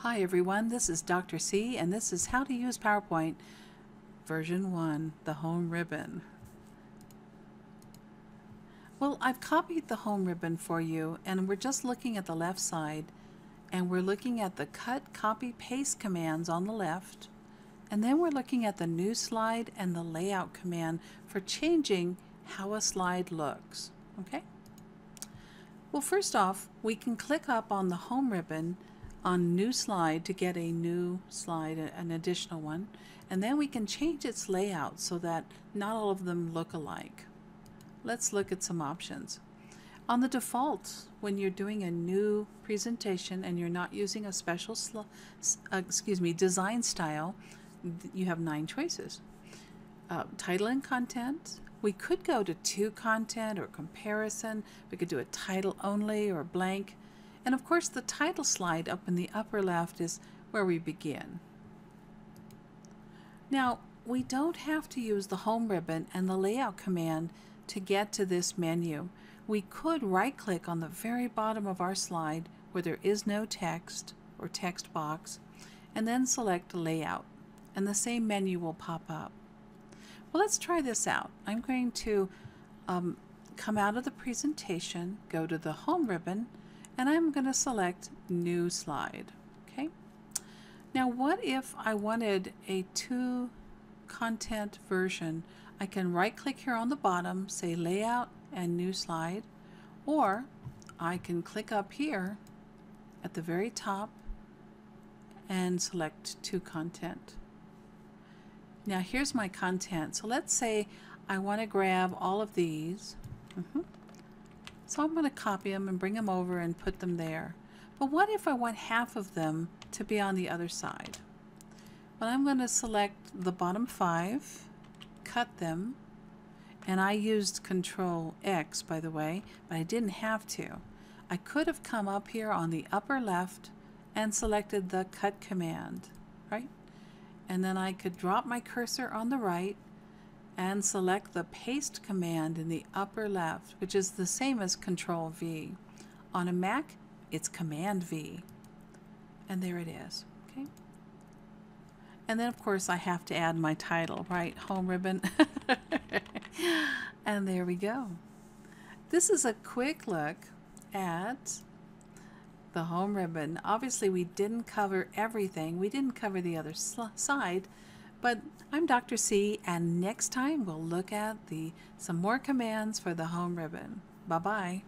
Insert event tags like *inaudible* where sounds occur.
Hi everyone, this is Dr. C and this is how to use PowerPoint version 1, the home ribbon. Well, I've copied the home ribbon for you and we're just looking at the left side and we're looking at the cut, copy, paste commands on the left and then we're looking at the new slide and the layout command for changing how a slide looks. Okay? Well, first off, we can click up on the home ribbon on new slide to get a new slide, an additional one, and then we can change its layout so that not all of them look alike. Let's look at some options. On the default, when you're doing a new presentation and you're not using a special, uh, excuse me, design style, you have nine choices. Uh, title and content. We could go to two content or comparison. We could do a title only or blank. And of course the title slide up in the upper left is where we begin. Now we don't have to use the home ribbon and the layout command to get to this menu. We could right click on the very bottom of our slide where there is no text or text box and then select layout and the same menu will pop up. Well let's try this out. I'm going to um, come out of the presentation, go to the home ribbon and I'm going to select new slide. Okay. Now what if I wanted a two content version? I can right click here on the bottom, say layout and new slide, or I can click up here at the very top and select two content. Now here's my content. So let's say I want to grab all of these. Mm -hmm. So I'm going to copy them and bring them over and put them there. But what if I want half of them to be on the other side? Well, I'm going to select the bottom five, cut them, and I used Control X, by the way, but I didn't have to. I could have come up here on the upper left and selected the cut command, right? And then I could drop my cursor on the right and select the paste command in the upper left, which is the same as Control V. On a Mac, it's Command V. And there it is. Okay. And then of course I have to add my title, right? Home ribbon. *laughs* and there we go. This is a quick look at the home ribbon. Obviously we didn't cover everything. We didn't cover the other side, but I'm Dr. C and next time we'll look at the some more commands for the home ribbon. Bye-bye.